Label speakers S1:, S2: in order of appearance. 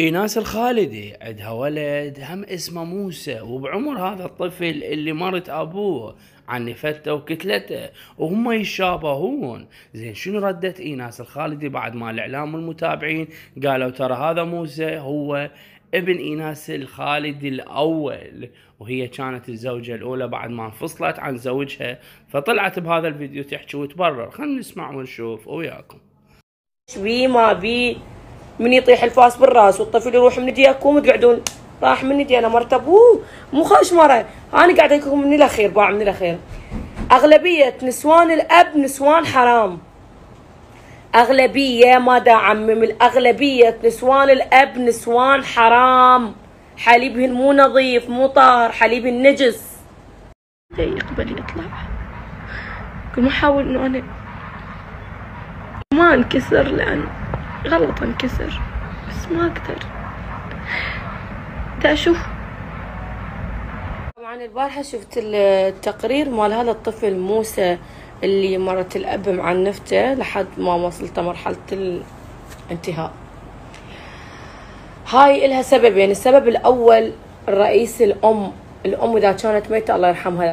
S1: إيناس الخالدي عندها ولد هم اسمه موسى وبعمر هذا الطفل اللي مرت أبوه عنفته وكتلته وهم يشابهون. زين شنو ردت إيناس الخالدي بعد ما الاعلام والمتابعين قالوا ترى هذا موسى هو ابن إيناس الخالدي الأول وهي كانت الزوجة الأولى بعد ما انفصلت عن زوجها. فطلعت بهذا الفيديو تحكي وتبرر. خلينا نسمع ونشوف. وياكم.
S2: بي ما بي من يطيح الفاس بالراس والطفل يروح من يدي اكوم تقعدون. راح من يدي أنا مرت ابوه مو خوش مرة. أنا قاعدة لكم من الأخير باع من الأخير. أغلبية نسوان الأب نسوان حرام. أغلبية ما دا عمم الأغلبية نسوان الأب نسوان حرام. حليبهن مو نظيف مو طاهر حليبهن نجس. يقبل يطلع. كل ما احاول إنه أنا ما انكسر لأن غلط انكسر بس ما أقدر. دا أشوف. طبعا البارحة شفت التقرير مال هذا الطفل موسى اللي مرت الأب معنفته لحد ما وصلت مرحلة الانتهاء. هاي إلها سببين السبب الأول الرئيس الأم. الأم إذا كانت ميتة الله يرحمها.